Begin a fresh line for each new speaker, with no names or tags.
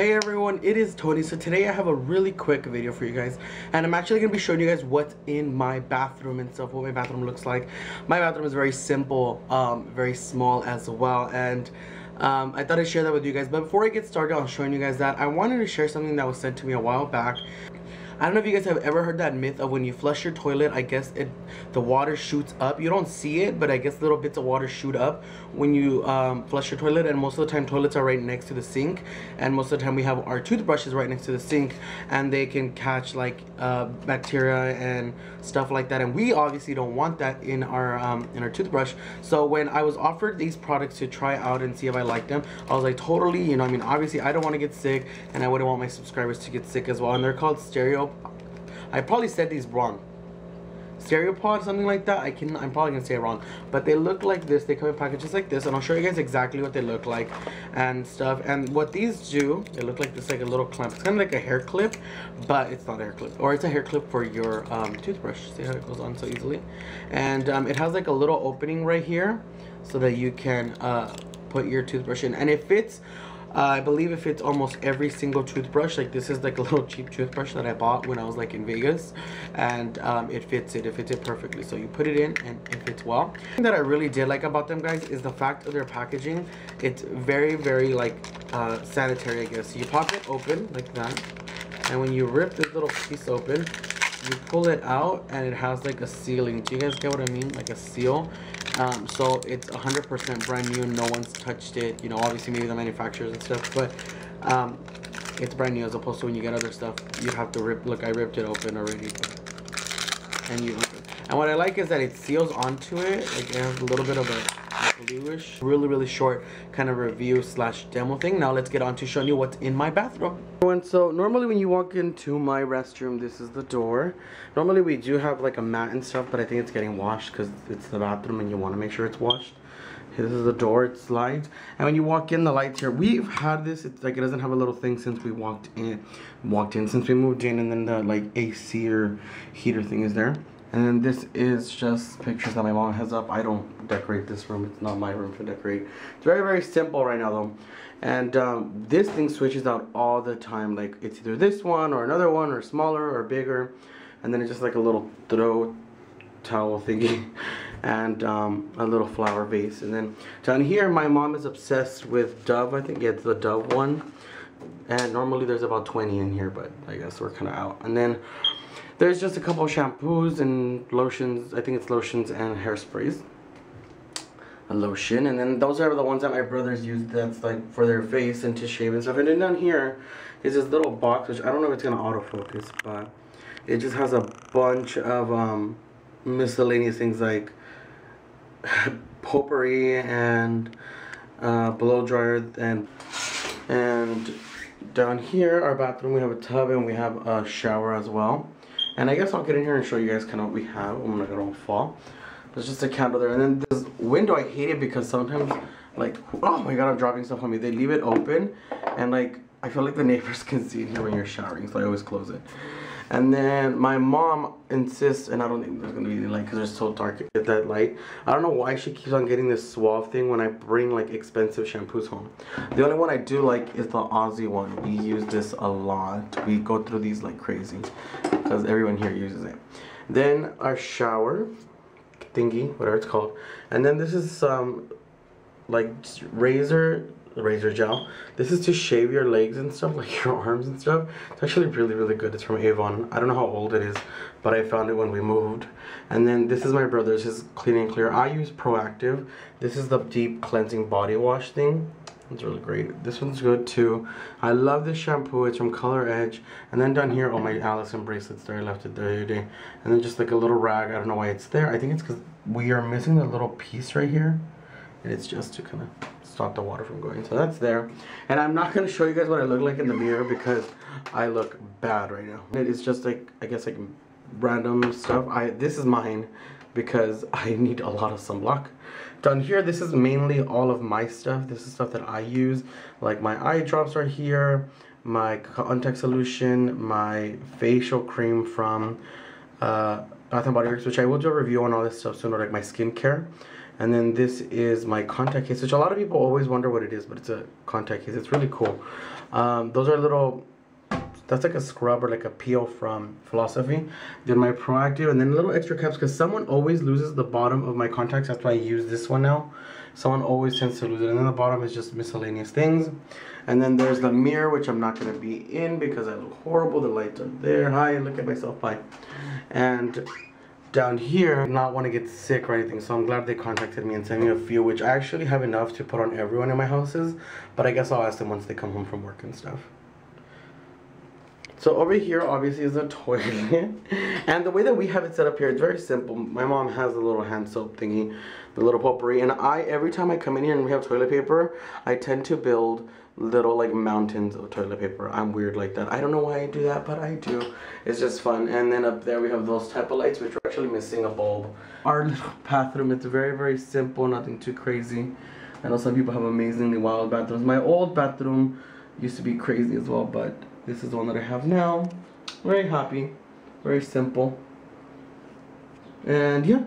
Hey everyone, it is Tony. So today I have a really quick video for you guys and I'm actually going to be showing you guys what's in my bathroom and stuff, what my bathroom looks like. My bathroom is very simple, um, very small as well and um, I thought I'd share that with you guys. But before I get started on showing you guys that, I wanted to share something that was sent to me a while back I don't know if you guys have ever heard that myth of when you flush your toilet, I guess it the water shoots up. You don't see it, but I guess little bits of water shoot up when you um, flush your toilet. And most of the time, toilets are right next to the sink. And most of the time, we have our toothbrushes right next to the sink, and they can catch like uh, bacteria and stuff like that. And we obviously don't want that in our um, in our toothbrush. So when I was offered these products to try out and see if I liked them, I was like, totally. You know, I mean, obviously, I don't want to get sick, and I wouldn't want my subscribers to get sick as well. And they're called Stereo I probably said these wrong. Stereopod, something like that. I can. I'm probably gonna say it wrong, but they look like this. They come in packages like this, and I'll show you guys exactly what they look like and stuff. And what these do, they look like this, like a little clamp. It's kind of like a hair clip, but it's not a hair clip, or it's a hair clip for your um, toothbrush. See how it goes on so easily, and um, it has like a little opening right here, so that you can uh, put your toothbrush in, and it fits uh, I believe it fits almost every single toothbrush. Like this is like a little cheap toothbrush that I bought when I was like in Vegas. And um, it fits it. It fits it perfectly. So you put it in and it fits well. Thing that I really did like about them guys is the fact of their packaging. It's very, very like uh, sanitary I guess. So you pop it open like that. And when you rip this little piece open, you pull it out and it has like a sealing. Do you guys get what I mean? Like a seal. Um, so it's 100% brand new. No one's touched it. You know, obviously maybe the manufacturers and stuff, but um, it's brand new as opposed to when you get other stuff, you have to rip. Look, I ripped it open already. And you, and what I like is that it seals onto it. Like it has a little bit of a bluish. Really, really short kind of review slash demo thing. Now let's get on to showing you what's in my bathroom. And so normally when you walk into my restroom, this is the door. Normally we do have like a mat and stuff, but I think it's getting washed because it's the bathroom and you want to make sure it's washed. This is the door, it slides. And when you walk in, the lights here, we've had this, it's like it doesn't have a little thing since we walked in, walked in, since we moved in, and then the like AC or heater thing is there. And then this is just pictures that my mom has up. I don't decorate this room. It's not my room to decorate. It's very, very simple right now though. And um, this thing switches out all the time. Like it's either this one or another one or smaller or bigger. And then it's just like a little throw towel thingy and um, a little flower vase. And then down here, my mom is obsessed with Dove. I think it's the Dove one. And normally there's about 20 in here, but I guess we're kind of out. And then there's just a couple shampoos and lotions. I think it's lotions and hairsprays. A lotion. And then those are the ones that my brothers use that's like for their face and to shave and stuff. And then down here is this little box, which I don't know if it's going to autofocus, but it just has a bunch of um, miscellaneous things like potpourri and uh, blow dryer and and down here our bathroom we have a tub and we have a shower as well and I guess I'll get in here and show you guys kind of what we have. I'm gonna fall. There's just a candle there. And then this window, I hate it because sometimes, like, oh my god, I'm dropping stuff on me. They leave it open and like, I feel like the neighbors can see in here when you're showering, so I always close it. And then my mom insists, and I don't think there's gonna be any light because it's so dark get that light. I don't know why she keeps on getting this suave thing when I bring like expensive shampoos home. The only one I do like is the Aussie one. We use this a lot. We go through these like crazy because everyone here uses it. Then our shower thingy, whatever it's called. And then this is some um, like razor razor gel. This is to shave your legs and stuff, like your arms and stuff. It's actually really, really good. It's from Avon. I don't know how old it is, but I found it when we moved. And then this is my brother's, his Clean and Clear. I use Proactiv. This is the deep cleansing body wash thing. It's really great. This one's good too. I love this shampoo. It's from Color Edge. And then down here, oh my Allison bracelets there. I left it there today. And then just like a little rag. I don't know why it's there. I think it's because we are missing the little piece right here. And it's just to kind of stop the water from going. So that's there. And I'm not going to show you guys what I look like in the mirror because I look bad right now. It is just like, I guess like random stuff. I This is mine because I need a lot of sunblock. Down here, this is mainly all of my stuff. This is stuff that I use. Like my eye drops are here, my contact solution, my facial cream from uh, Bath and Body Works, which I will do a review on all this stuff soon, or like my skincare. And then this is my contact case, which a lot of people always wonder what it is, but it's a contact case. It's really cool. Um, those are little, that's like a scrub or like a peel from Philosophy. Then my Proactiv, and then little extra caps, because someone always loses the bottom of my contacts. That's why I use this one now. Someone always tends to lose it. And then the bottom is just miscellaneous things. And then there's the mirror, which I'm not going to be in because I look horrible. The lights are there. Hi, look at myself. Bye. And down here not want to get sick or anything so i'm glad they contacted me and sent me a few which i actually have enough to put on everyone in my houses but i guess i'll ask them once they come home from work and stuff. So over here obviously is a toilet. And the way that we have it set up here it's very simple. My mom has a little hand soap thingy the little potpourri and i every time i come in here and we have toilet paper i tend to build little like mountains of toilet paper. I'm weird like that. I don't know why I do that, but I do. It's just fun. And then up there we have those type of lights, which are actually missing a bulb. Our little bathroom, it's very, very simple, nothing too crazy. I know some people have amazingly wild bathrooms. My old bathroom used to be crazy as well, but this is the one that I have now. Very happy, very simple. And yeah,